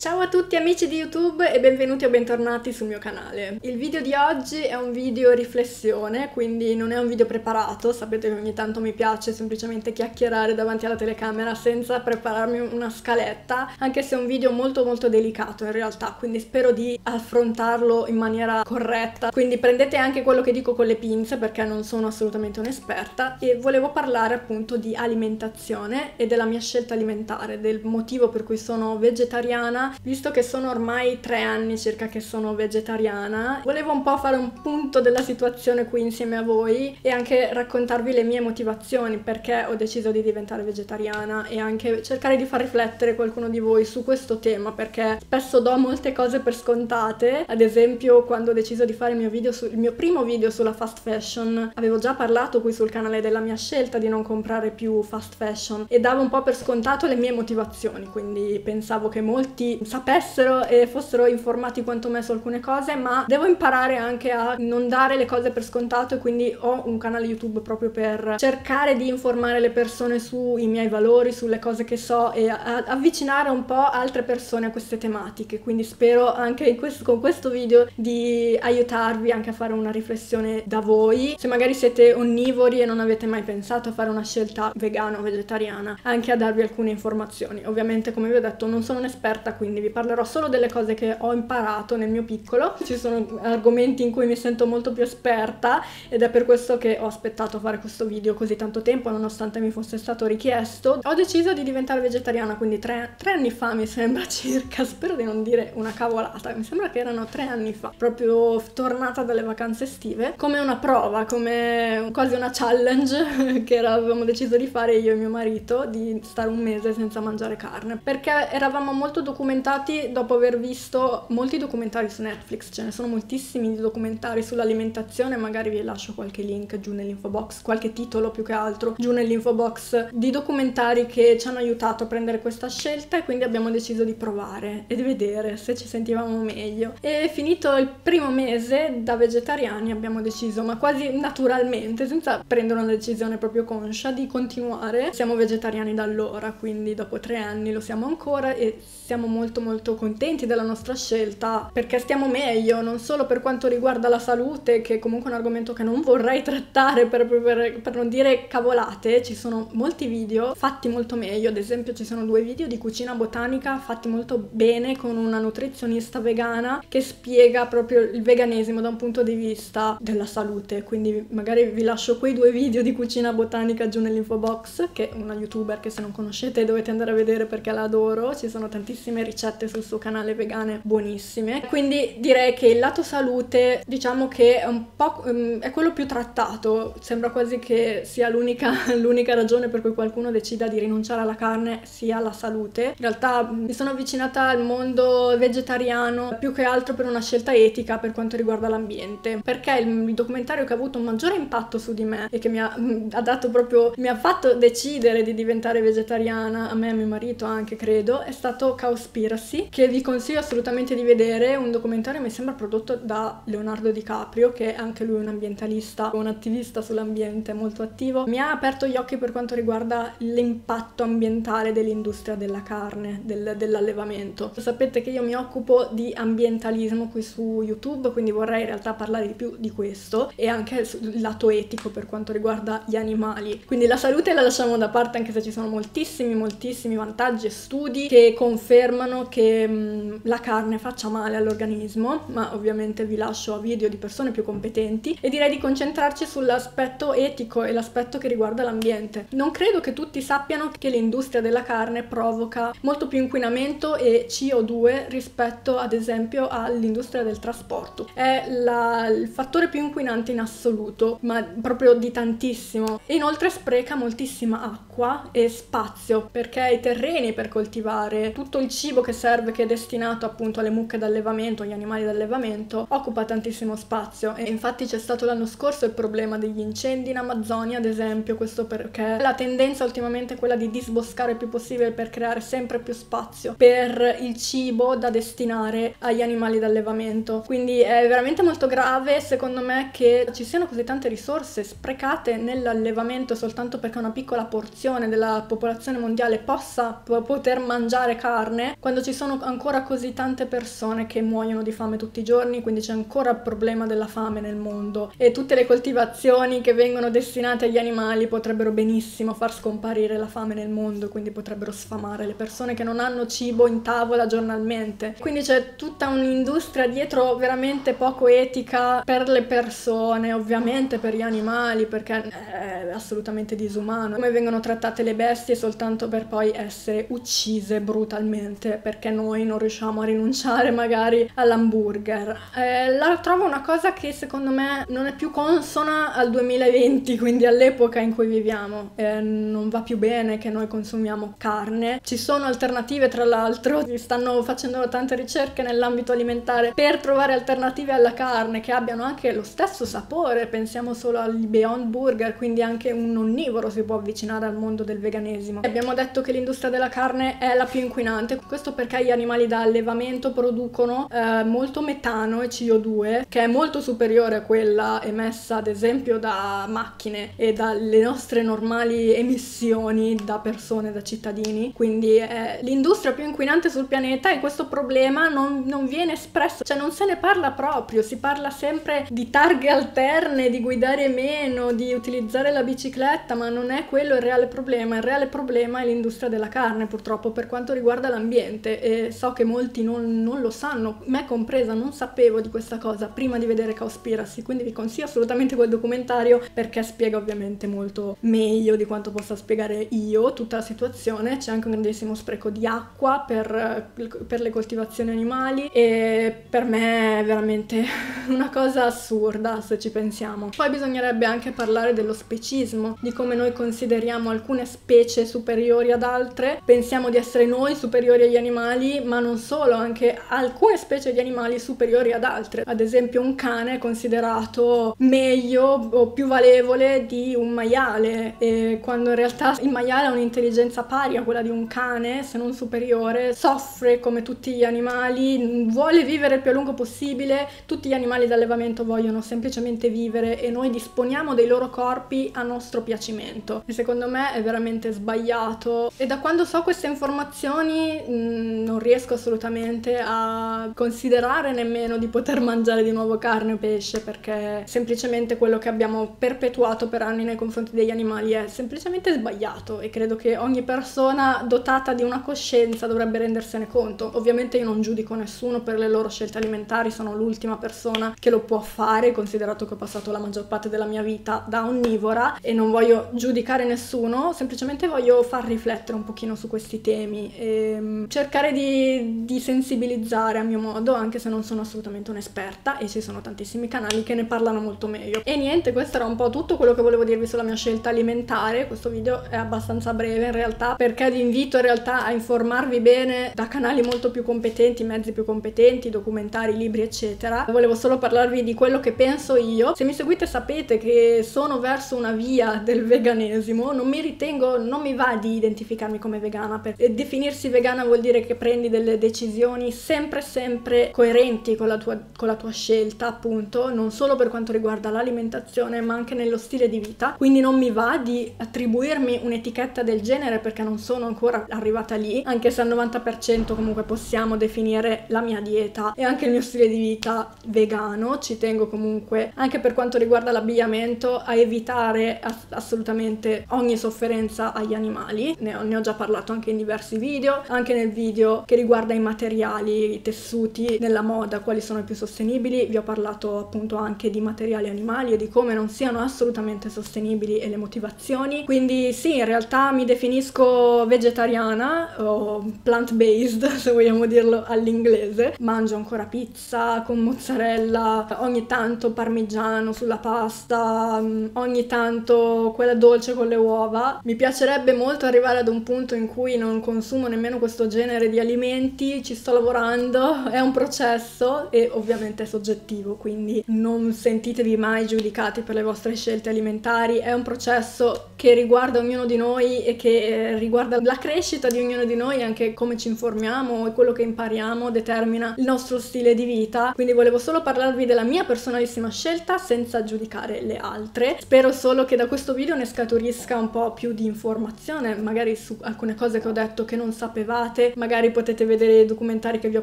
Ciao a tutti amici di YouTube e benvenuti o bentornati sul mio canale. Il video di oggi è un video riflessione, quindi non è un video preparato, sapete che ogni tanto mi piace semplicemente chiacchierare davanti alla telecamera senza prepararmi una scaletta, anche se è un video molto molto delicato in realtà, quindi spero di affrontarlo in maniera corretta. Quindi prendete anche quello che dico con le pinze perché non sono assolutamente un'esperta e volevo parlare appunto di alimentazione e della mia scelta alimentare, del motivo per cui sono vegetariana visto che sono ormai tre anni circa che sono vegetariana, volevo un po' fare un punto della situazione qui insieme a voi e anche raccontarvi le mie motivazioni perché ho deciso di diventare vegetariana e anche cercare di far riflettere qualcuno di voi su questo tema perché spesso do molte cose per scontate, ad esempio quando ho deciso di fare il mio, video su, il mio primo video sulla fast fashion avevo già parlato qui sul canale della mia scelta di non comprare più fast fashion e davo un po' per scontato le mie motivazioni, quindi pensavo che molti sapessero e fossero informati quanto me su alcune cose, ma devo imparare anche a non dare le cose per scontato e quindi ho un canale YouTube proprio per cercare di informare le persone sui miei valori, sulle cose che so e avvicinare un po' altre persone a queste tematiche. Quindi spero anche questo, con questo video di aiutarvi anche a fare una riflessione da voi. Se magari siete onnivori e non avete mai pensato a fare una scelta vegana o vegetariana, anche a darvi alcune informazioni. Ovviamente, come vi ho detto, non sono un'esperta, quindi quindi vi parlerò solo delle cose che ho imparato nel mio piccolo. Ci sono argomenti in cui mi sento molto più esperta ed è per questo che ho aspettato fare questo video così tanto tempo, nonostante mi fosse stato richiesto. Ho deciso di diventare vegetariana, quindi tre, tre anni fa mi sembra circa, spero di non dire una cavolata, mi sembra che erano tre anni fa, proprio tornata dalle vacanze estive, come una prova, come quasi una challenge che avevamo deciso di fare io e mio marito, di stare un mese senza mangiare carne, perché eravamo molto documentati documentati dopo aver visto molti documentari su Netflix, ce ne sono moltissimi documentari sull'alimentazione, magari vi lascio qualche link giù nell'info box, qualche titolo più che altro giù nell'info box di documentari che ci hanno aiutato a prendere questa scelta e quindi abbiamo deciso di provare e di vedere se ci sentivamo meglio. E finito il primo mese da vegetariani abbiamo deciso, ma quasi naturalmente, senza prendere una decisione proprio conscia, di continuare. Siamo vegetariani da allora, quindi dopo tre anni lo siamo ancora e siamo molto molto molto contenti della nostra scelta perché stiamo meglio, non solo per quanto riguarda la salute, che è comunque un argomento che non vorrei trattare per, per, per non dire cavolate, ci sono molti video fatti molto meglio, ad esempio ci sono due video di cucina botanica fatti molto bene con una nutrizionista vegana che spiega proprio il veganesimo da un punto di vista della salute, quindi magari vi lascio quei due video di cucina botanica giù nell'info box, che è una youtuber che se non conoscete dovete andare a vedere perché la adoro, ci sono tantissime ricette ricette sul suo canale vegane buonissime. Quindi direi che il lato salute diciamo che è un po' um, è quello più trattato, sembra quasi che sia l'unica, l'unica ragione per cui qualcuno decida di rinunciare alla carne sia la salute. In realtà mi sono avvicinata al mondo vegetariano più che altro per una scelta etica per quanto riguarda l'ambiente, perché il, documentario che ha avuto un maggiore impatto su di me e che mi ha, ha dato proprio mi ha fatto decidere di diventare vegetariana, a me e a mio marito anche credo, è stato Cowspiracy Conspiracy, che vi consiglio assolutamente di vedere, un documentario mi sembra prodotto da Leonardo DiCaprio, che è anche lui un ambientalista, un attivista sull'ambiente molto attivo. Mi ha aperto gli occhi per quanto riguarda l'impatto ambientale dell'industria della carne, del, dell'allevamento. Sapete che io mi occupo di ambientalismo qui su YouTube, quindi vorrei in realtà parlare di più di questo e anche sul lato etico per quanto riguarda gli animali. Quindi la salute la lasciamo da parte anche se ci sono moltissimi, moltissimi vantaggi e studi che confermano che mh, mm, la carne faccia male all'organismo, ma ovviamente vi lascio a video di persone più competenti e direi di concentrarci sull'aspetto etico e l'aspetto che riguarda l'ambiente. Non credo che tutti sappiano che l'industria della carne provoca molto più inquinamento e CO2 rispetto ad esempio all'industria del trasporto. È la, il fattore più inquinante in assoluto, ma proprio di tantissimo. E inoltre spreca moltissima acqua e spazio perché i terreni per coltivare tutto il cibo che serve, che è destinato appunto alle mucche d'allevamento, agli animali d'allevamento, occupa tantissimo spazio e infatti c'è stato l'anno scorso il problema degli incendi in Amazzonia, ad esempio, questo perché la tendenza ultimamente è quella di disboscare il più possibile per creare sempre più spazio per il cibo da destinare agli animali d'allevamento. Quindi è veramente molto grave, secondo me, che ci siano così tante risorse sprecate nell'allevamento soltanto perché una piccola porzione della popolazione mondiale possa poter mangiare carne quando ci sono ancora così tante persone che muoiono di fame tutti i giorni, quindi c'è ancora il problema della fame nel mondo e tutte le coltivazioni che vengono destinate agli animali potrebbero benissimo far scomparire la fame nel mondo, quindi potrebbero sfamare le persone che non hanno cibo in tavola giornalmente. Quindi c'è tutta un'industria dietro veramente poco etica per le persone, ovviamente per gli animali, perché è assolutamente disumano. Come vengono trattate le bestie soltanto per poi essere uccise brutalmente, perché noi non riusciamo a rinunciare magari all'hamburger. Eh, la trovo una cosa che secondo me non è più consona al 2020, quindi all'epoca in cui viviamo. Eh, non va più bene che noi consumiamo carne. Ci sono alternative, tra l'altro, si stanno facendo tante ricerche nell'ambito alimentare per trovare alternative alla carne che abbiano anche lo stesso sapore. Pensiamo solo al Beyond Burger, quindi anche un onnivoro si può avvicinare al mondo del veganesimo. Abbiamo detto che l'industria della carne è la più inquinante, questo perché gli animali da allevamento producono eh, molto metano e CO2, che è molto superiore a quella emessa ad esempio da macchine e dalle nostre normali emissioni da persone, da cittadini. Quindi è l'industria più inquinante sul pianeta e questo problema non, non viene espresso, cioè non se ne parla proprio, si parla sempre di targhe alterne, di guidare meno, di utilizzare la bicicletta, ma non è quello il reale problema. Il reale problema è l'industria della carne, purtroppo, per quanto riguarda l'ambiente. E so che molti non, non lo sanno, me compresa, non sapevo di questa cosa prima di vedere Cowspiracy, quindi vi consiglio assolutamente quel documentario perché spiega ovviamente molto meglio di quanto possa spiegare io tutta la situazione. C'è anche un grandissimo spreco di acqua per, per le coltivazioni animali e per me è veramente una cosa assurda se ci pensiamo. Poi bisognerebbe anche parlare dello specismo, di come noi consideriamo alcune specie superiori ad altre, pensiamo di essere noi superiori agli animali, ma non solo, anche alcune specie di animali superiori ad altre. Ad esempio un cane è considerato meglio o più valevole di un maiale, quando in realtà il maiale ha un'intelligenza pari a quella di un cane, se non superiore, soffre come tutti gli animali, vuole vivere il più a lungo possibile, tutti gli animali d'allevamento vogliono semplicemente vivere e noi disponiamo dei loro corpi a nostro piacimento. E secondo me è veramente sbagliato. E da quando so queste informazioni mm, non riesco assolutamente a considerare nemmeno di poter mangiare di nuovo carne o pesce perché semplicemente quello che abbiamo perpetuato per anni nei confronti degli animali è semplicemente sbagliato e credo che ogni persona dotata di una coscienza dovrebbe rendersene conto. Ovviamente io non giudico nessuno per le loro scelte alimentari, sono l'ultima persona che lo può fare, considerato che ho passato la maggior parte della mia vita da onnivora e non voglio giudicare nessuno, semplicemente voglio far riflettere un pochino su questi temi e mm, cercare di, di sensibilizzare a mio modo, anche se non sono assolutamente un'esperta e ci sono tantissimi canali che ne parlano molto meglio. E niente, questo era un po' tutto quello che volevo dirvi sulla mia scelta alimentare, questo video è abbastanza breve in realtà perché vi invito in realtà a informarvi bene da canali molto più competenti, mezzi più competenti, documentari, libri eccetera. Volevo solo parlarvi di quello che penso io. Se mi seguite sapete che sono verso una via del veganesimo, non mi ritengo, non mi va di identificarmi come vegana, perché definirsi vegana vuol dire che prendi delle decisioni sempre sempre coerenti con la tua, con la tua scelta, appunto, non solo per quanto riguarda l'alimentazione, ma anche nello stile di vita. Quindi non mi va di attribuirmi un'etichetta del genere perché non sono ancora arrivata lì, anche se al 90% comunque possiamo definire la mia dieta e anche il mio stile di vita vegano. Ci tengo comunque, anche per quanto riguarda l'abbigliamento, a evitare ass- assolutamente ogni sofferenza agli animali. Ne ho, ne ho già parlato anche in diversi video, anche nel video che riguarda i materiali, i tessuti nella moda, quali sono i più sostenibili. Vi ho parlato appunto anche di materiali animali e di come non siano assolutamente sostenibili e le motivazioni. Quindi sì, in realtà mi definisco vegetariana o plant-based, se vogliamo dirlo all'inglese. Mangio ancora pizza con mozzarella, ogni tanto parmigiano sulla pasta, mm, ogni tanto quella dolce con le uova. Mi piacerebbe molto arrivare ad un punto in cui non consumo nemmeno questo genere di alimenti, ci sto lavorando, è un processo e ovviamente è soggettivo, quindi non sentitevi mai giudicati per le vostre scelte alimentari, è un processo che riguarda ognuno di noi e che riguarda la crescita di ognuno di noi, anche come ci informiamo e quello che impariamo determina il nostro stile di vita. Quindi volevo solo parlarvi della mia personalissima scelta senza giudicare le altre. Spero solo che da questo video ne scaturisca un po' più di informazione, magari su alcune cose che ho detto che non sapevate, magari potete vedere i documentari che vi ho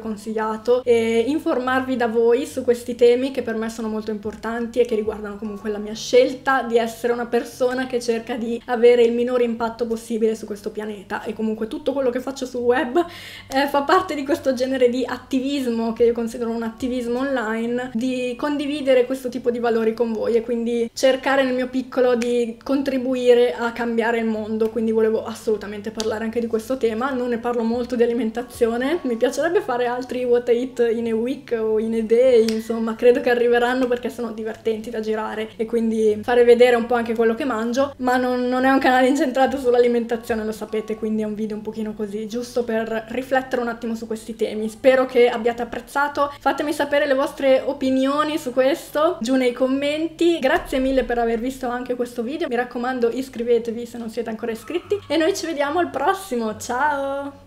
consigliato e informarvi da voi su questi temi che per me sono molto importanti e che riguardano comunque la mia scelta di essere una persona che cerca di avere il minore impatto possibile su questo pianeta. E comunque tutto quello che faccio sul web eh, fa parte di questo genere di attivismo che io considero un attivismo online, di condividere questo tipo di valori con voi e quindi cercare nel mio piccolo di contribuire a cambiare il mondo, quindi volevo assolutamente parlare anche di questo tema, non ne parlo molto di alimentazione, mi piacerebbe fare altri what I eat in a week o in a day, insomma, credo che arriveranno perché sono divertenti da girare e quindi fare vedere un po' anche quello che mangio, ma non, non è un canale incentrato sull'alimentazione, lo sapete, quindi è un video un pochino così, giusto per riflettere un attimo su questi temi. Spero che abbiate apprezzato, fatemi sapere le vostre opinioni su questo giù nei commenti. Grazie mille per aver visto anche questo video, mi raccomando iscrivetevi se non siete ancora iscritti e noi ci vediamo al prossimo, ciao!